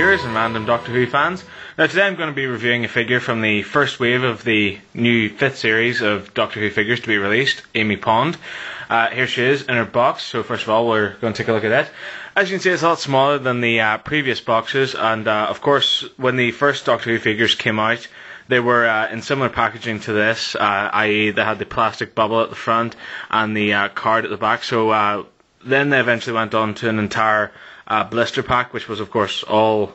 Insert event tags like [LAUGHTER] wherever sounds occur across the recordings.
viewers and random Doctor Who fans. Now today I'm going to be reviewing a figure from the first wave of the new fifth series of Doctor Who figures to be released, Amy Pond. Uh, here she is in her box, so first of all we're going to take a look at it. As you can see it's a lot smaller than the uh, previous boxes and uh, of course when the first Doctor Who figures came out they were uh, in similar packaging to this, uh, i.e., they had the plastic bubble at the front and the uh, card at the back. So uh, then they eventually went on to an entire uh, blister pack, which was, of course, all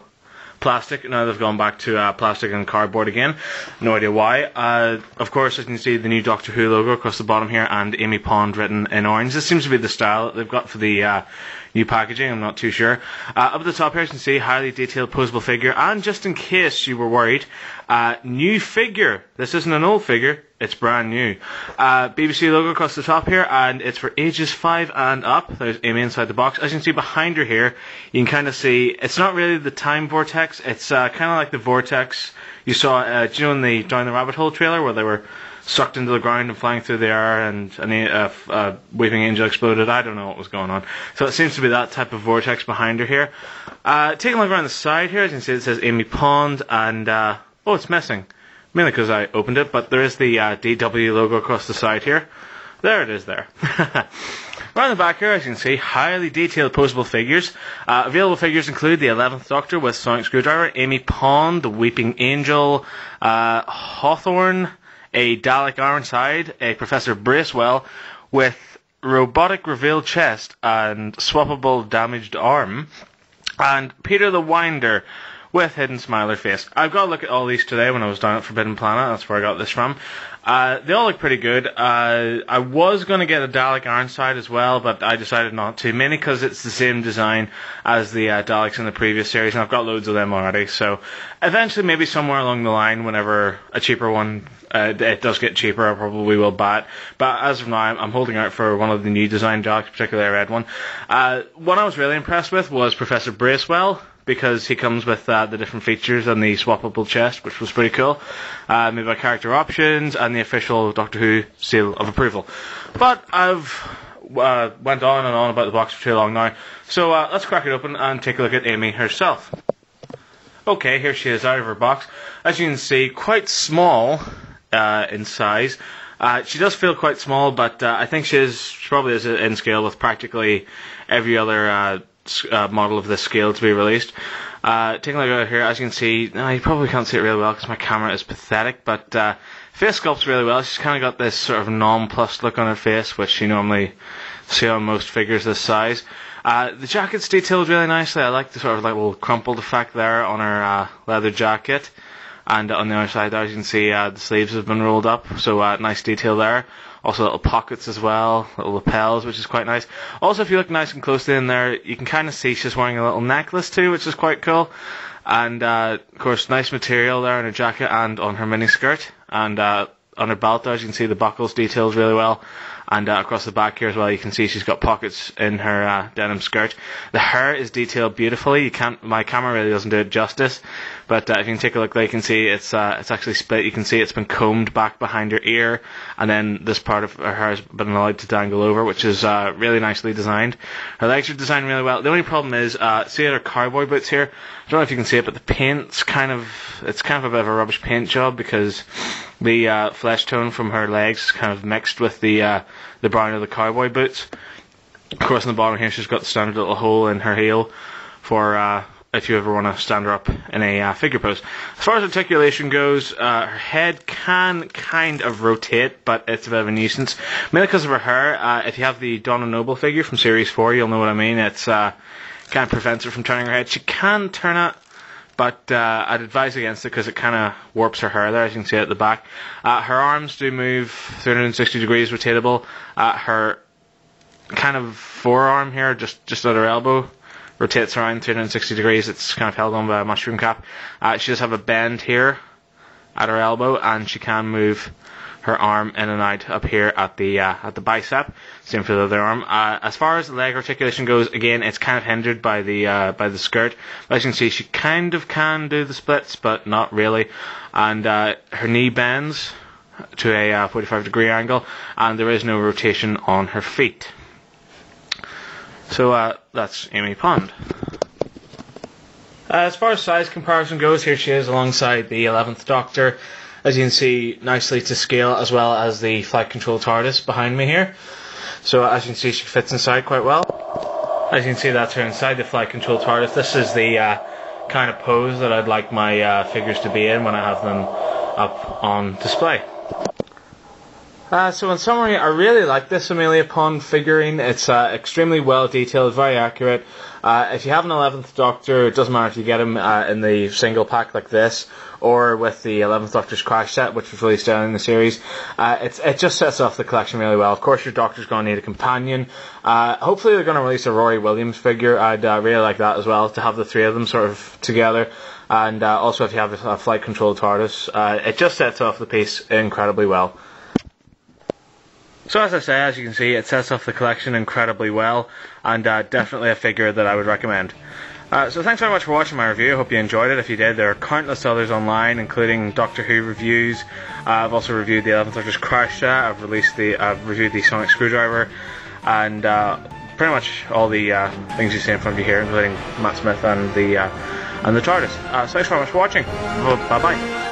plastic. Now they've gone back to uh, plastic and cardboard again. No idea why. Uh, of course, as you can see, the new Doctor Who logo across the bottom here and Amy Pond written in orange. This seems to be the style that they've got for the uh, new packaging. I'm not too sure. Uh, up at the top here, you can see highly detailed posable figure. And just in case you were worried, uh, new figure. This isn't an old figure. It's brand new. Uh, BBC logo across the top here, and it's for ages 5 and up. There's Amy inside the box. As you can see behind her here, you can kind of see, it's not really the time vortex, it's uh, kind of like the vortex you saw, uh, you know in the Down the Rabbit Hole trailer where they were sucked into the ground and flying through the air and a uh, uh, weeping angel exploded. I don't know what was going on. So it seems to be that type of vortex behind her here. Uh, taking a look around the side here, as you can see, it says Amy Pond and, uh, oh, it's missing. Mainly because I opened it, but there is the uh, DW logo across the side here. There it is there. [LAUGHS] Around the back here, as you can see, highly detailed posable figures. Uh, available figures include the 11th Doctor with Sonic Screwdriver, Amy Pond, the Weeping Angel, uh, Hawthorne, a Dalek Ironside, a Professor Bracewell with robotic revealed chest and swappable damaged arm, and Peter the Winder with hidden smiler face. I've got to look at all these today when I was down at Forbidden Planet. That's where I got this from. Uh, they all look pretty good. Uh, I was going to get a Dalek Ironside as well, but I decided not to, mainly because it's the same design as the uh, Daleks in the previous series, and I've got loads of them already. So eventually, maybe somewhere along the line, whenever a cheaper one uh, it does get cheaper, I probably will buy it. But as of now, I'm holding out for one of the new design Daleks, particularly a red one. Uh, one I was really impressed with was Professor Bracewell because he comes with uh, the different features and the swappable chest, which was pretty cool. Uh, maybe by character options and the official Doctor Who seal of approval. But I've uh, went on and on about the box for too long now, so uh, let's crack it open and take a look at Amy herself. Okay, here she is out of her box. As you can see, quite small uh, in size. Uh, she does feel quite small, but uh, I think she is she probably is in scale with practically every other uh, uh, model of this scale to be released. Uh, taking a look at here, as you can see, no, you probably can't see it really well because my camera is pathetic, but face sculpts really well. She's kind of got this sort of nonplussed look on her face, which you normally see on most figures this size. Uh, the jacket's detailed really nicely. I like the sort of like little crumpled effect there on her uh, leather jacket. And on the other side there, as you can see, uh, the sleeves have been rolled up, so uh, nice detail there. Also little pockets as well, little lapels, which is quite nice. Also, if you look nice and closely in there, you can kind of see she's wearing a little necklace too, which is quite cool. And uh, of course, nice material there on her jacket and on her mini skirt. And uh, on her belt there, as you can see, the buckles details really well. And uh, across the back here as well, you can see she's got pockets in her uh, denim skirt. The hair is detailed beautifully. You can't, my camera really doesn't do it justice. But uh, if you can take a look there, you can see it's uh, it's actually split. You can see it's been combed back behind her ear, and then this part of her hair has been allowed to dangle over, which is uh, really nicely designed. Her legs are designed really well. The only problem is, uh, see her cowboy boots here. I don't know if you can see it, but the paint's kind of it's kind of a bit of a rubbish paint job because the uh, flesh tone from her legs is kind of mixed with the uh, the brown of the cowboy boots. Of course, on the bottom here, she's got the standard little hole in her heel for uh, if you ever want to stand her up in a uh, figure pose. As far as articulation goes, uh, her head can kind of rotate, but it's a bit of a nuisance. Mainly because of her hair. Uh, if you have the Donna Noble figure from Series 4, you'll know what I mean. It's kind of prevents her from turning her head. She can turn it, but uh, I'd advise against it because it kind of warps her hair there, as you can see at the back. Uh, her arms do move 360 degrees rotatable. her kind of forearm here, just just at her elbow, rotates around 360 degrees. It's kind of held on by a mushroom cap. Uh, she does have a bend here at her elbow, and she can move her arm in and out up here at the uh, at the bicep. Same for the other arm. Uh, as far as leg articulation goes, again, it's kind of hindered by the uh, by the skirt. But as you can see, she kind of can do the splits, but not really. And uh, her knee bends to a uh, 45 degree angle, and there is no rotation on her feet. So uh, that's Amy Pond. Uh, as far as size comparison goes, here she is alongside the 11th Doctor. As you can see, nicely to scale, as well as the flight control TARDIS behind me here. So as you can see, she fits inside quite well. As you can see, that's her inside the flight control TARDIS. This is the uh, kind of pose that I'd like my uh, figures to be in when I have them up on display. Uh, so in summary, I really like this Amelia Pond figurine. It's uh, extremely well detailed, very accurate. Uh, if you have an 11th Doctor, it doesn't matter if you get him uh, in the single pack like this, or with the 11th Doctor's Crash set, which was released down in the series. Uh, it just sets off the collection really well. Of course, your Doctor's going to need a companion. Uh, hopefully, they're going to release a Rory Williams figure. I'd really like that as well, to have the three of them sort of together. And also, if you have a, a flight control TARDIS, it just sets off the piece incredibly well. So as I say, as you can see, it sets off the collection incredibly well, and uh, definitely a figure that I would recommend. Uh, so thanks very much for watching my review. I hope you enjoyed it. If you did, there are countless others online, including Doctor Who reviews. Uh, I've also reviewed the 11th Doctor's Crash set. I've released the, I've reviewed the Sonic Screwdriver, and uh, pretty much all the uh, things you see in front of you here, including Matt Smith and the uh, and the TARDIS. so thanks very much for watching. Bye bye.